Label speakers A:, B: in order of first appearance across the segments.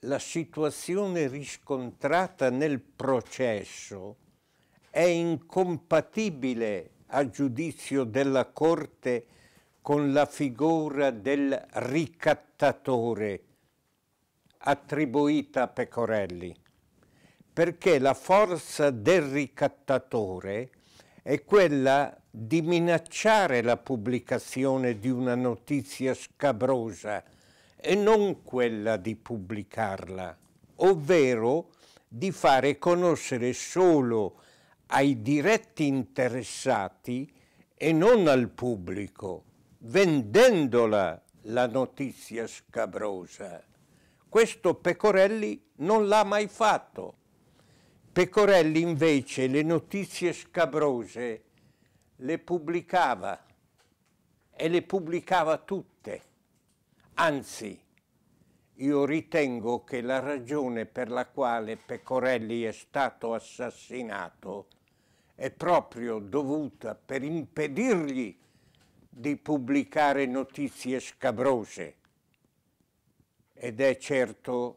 A: la situazione riscontrata nel processo è incompatibile a giudizio della Corte con la figura del ricattatore attribuita a Pecorelli, perché la forza del ricattatore è quella di minacciare la pubblicazione di una notizia scabrosa e non quella di pubblicarla, ovvero di fare conoscere solo ai diretti interessati e non al pubblico, vendendola la notizia scabrosa. Questo Pecorelli non l'ha mai fatto. Pecorelli invece le notizie scabrose le pubblicava e le pubblicava tutte. Anzi, io ritengo che la ragione per la quale Pecorelli è stato assassinato è proprio dovuta per impedirgli di pubblicare notizie scabrose. Ed è certo,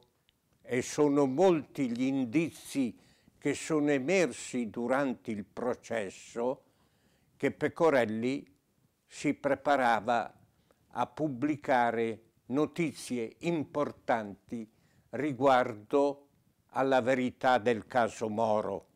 A: e sono molti gli indizi che sono emersi durante il processo, che Pecorelli si preparava a pubblicare notizie importanti riguardo alla verità del caso Moro.